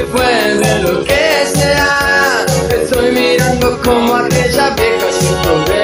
que puede lo que sea. Estoy mirando como aquella vieja sin problema.